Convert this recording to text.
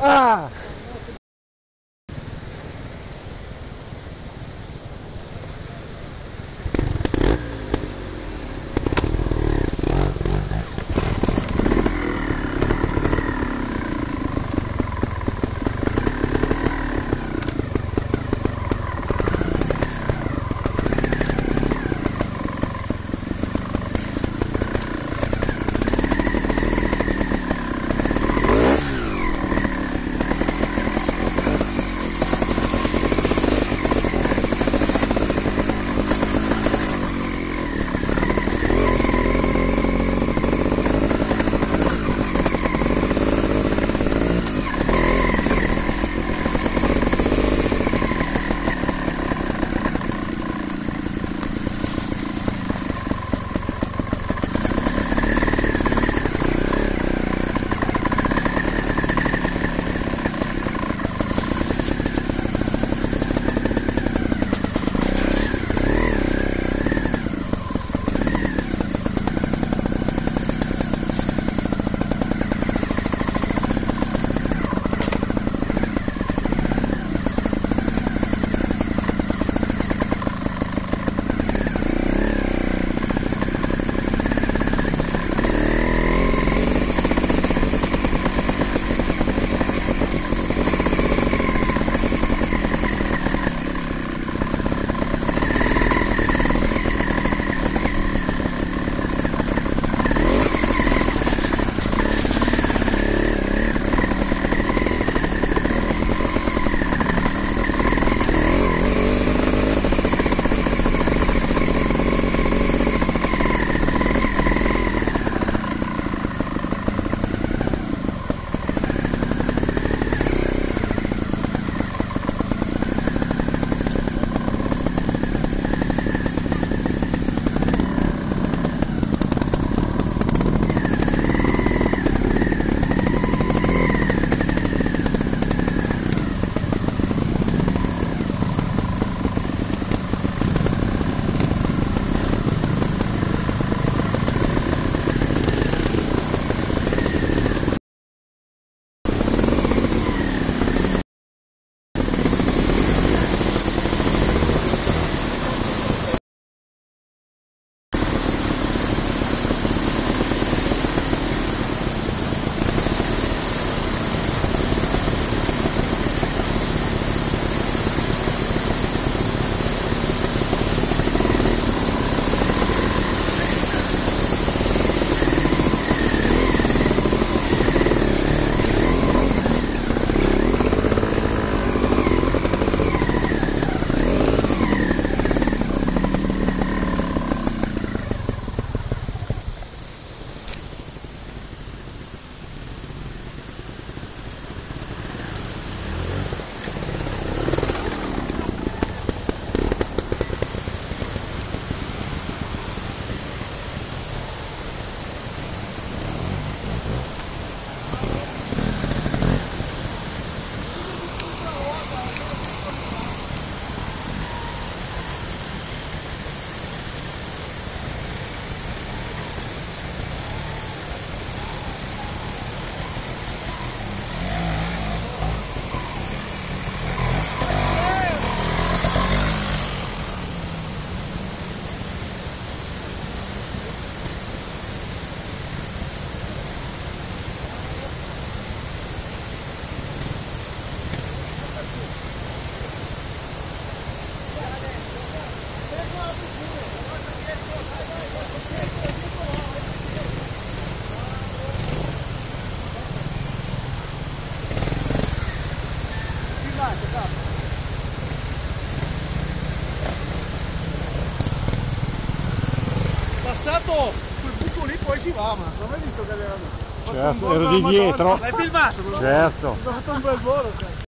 Ah! Passato quel buco lì poi si va, ma non hai visto che era lì? Certo, ero di dietro. L'hai filmato? Certo. Ho fatto un bel volo. cioè.